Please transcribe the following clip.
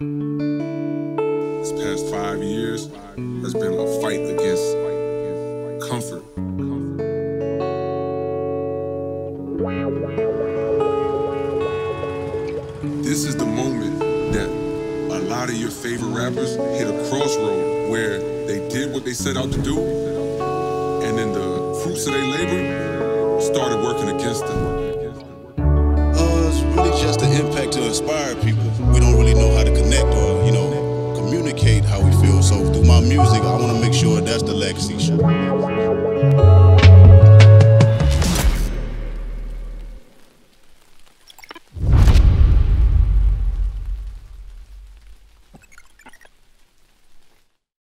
This past five years has been a fight against comfort. This is the moment that a lot of your favorite rappers hit a crossroad where they did what they set out to do, and then the fruits of their labor started working against them. Uh, it's really just an impact to inspire people. We don't communicate how we feel. So through my music, I want to make sure that's the legacy.